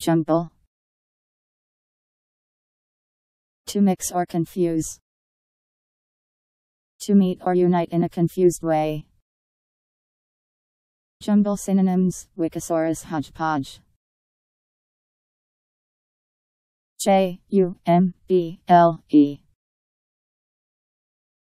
Jumble. To mix or confuse. To meet or unite in a confused way. Jumble synonyms, Wikisaurus hodgepodge. J U M B L E